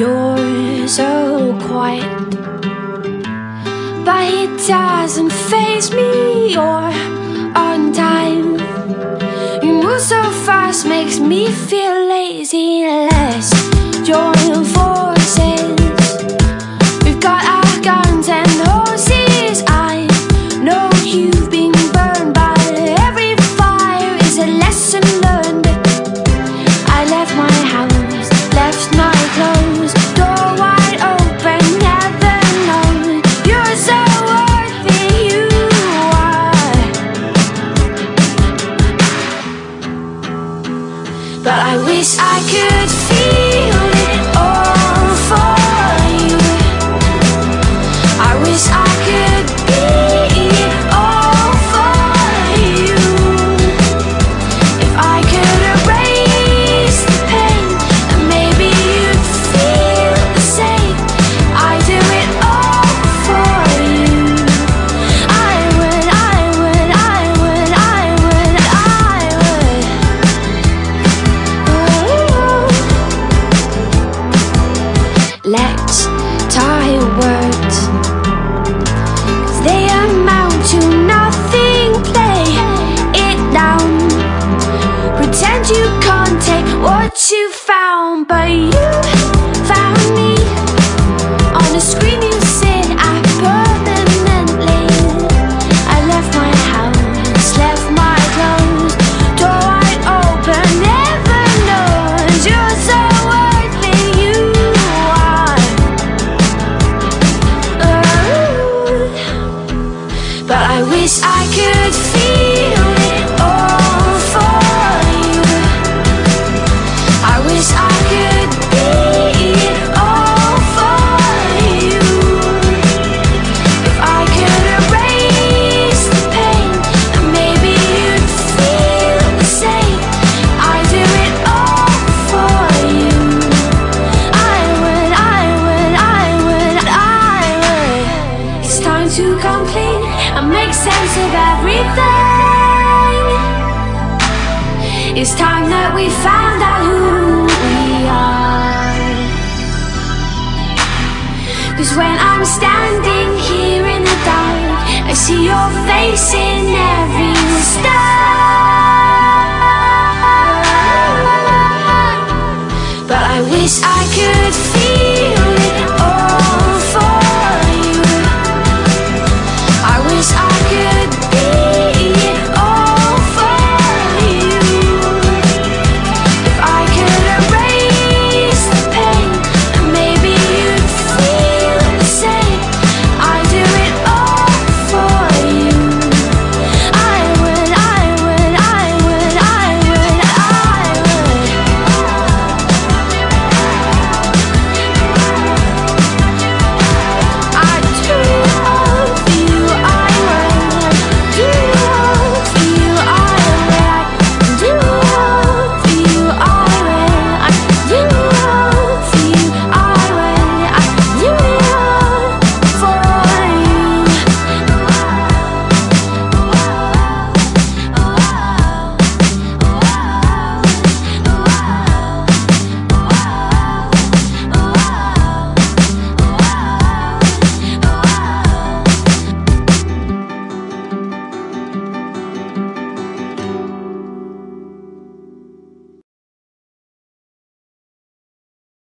You're so quiet, but it doesn't faze me. You're on time. You move so fast, makes me feel lazy. Less join forces. But I wish I could what you found, but you found me. On the screen you said I permanently. I left my house, left my clothes, door wide open, never you're so. You are. Oh. But I wish I could complete and make sense of everything. It's time that we found out who we are. Cause when I'm standing here in the dark, I see your face in every